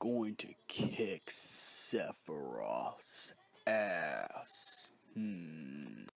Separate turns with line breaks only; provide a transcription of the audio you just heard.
going to kick Sephiroth's ass. Hmm.